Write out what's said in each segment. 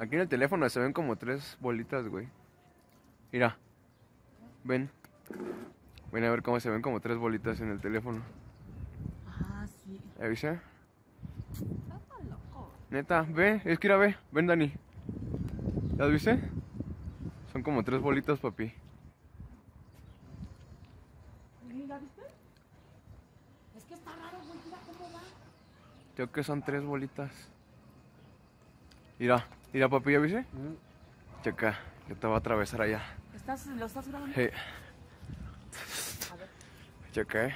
Aquí en el teléfono se ven como tres bolitas, güey. Mira. Ven. Ven a ver cómo se ven como tres bolitas en el teléfono. Ah, sí. Loco. Neta, ve, es que mira, ve. Ven, Dani. ¿Ya viste? Son como tres bolitas, papi. Mira, ¿viste? Es que está raro, güey. Mira cómo va. Creo que son tres bolitas. Mira, mira, papi, ¿ya viste? Checa, yo te voy a atravesar allá. ¿Estás, ¿Lo estás grabando? Hey, A ver. checa, eh.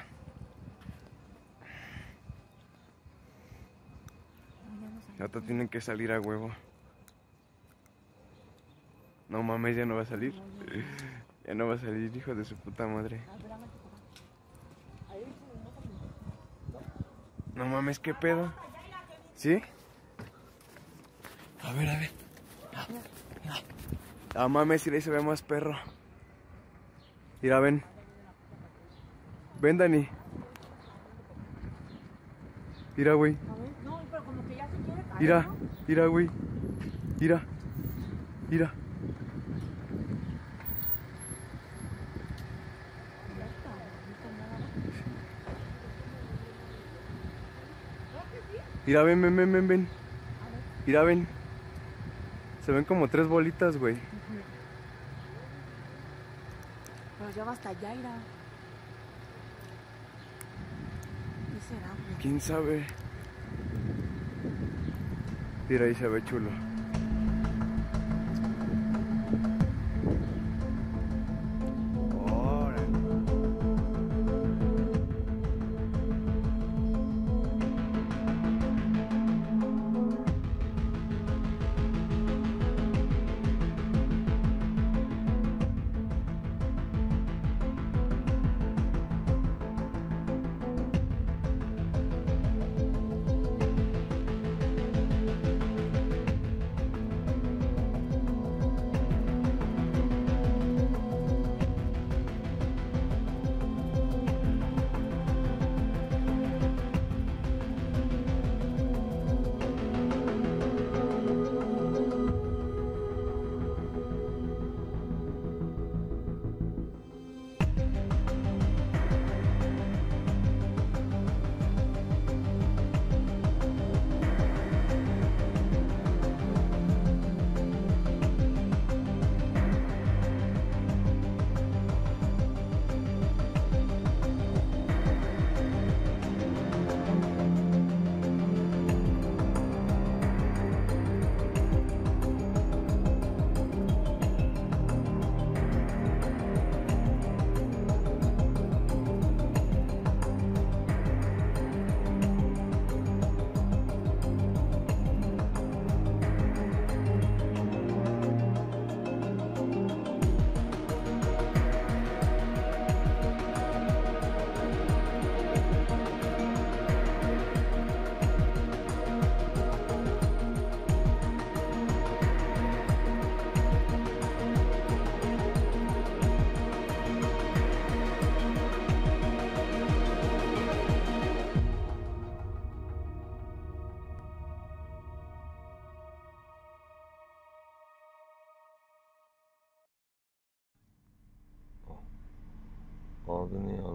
No, ya te tienen que salir a huevo. No mames, ya no va a salir. Ya no va a salir, hijo de su puta madre. No mames, ¿qué pedo? ¿Sí? A ver, a ver. Ah, mames, mira, ahí se ve más perro. Mira, ven. Ven, Dani. Mira, güey. No, pero como que ya se quiere caer. Mira, mira, güey. Mira. Mira. Mira, ven, ven, ven, ven, ven. Mira, ven. Se ven como tres bolitas, güey. Pero ya va hasta irá. ¿Qué será, güey? ¿Quién sabe? Mira, ahí se ve chulo. Aldın ya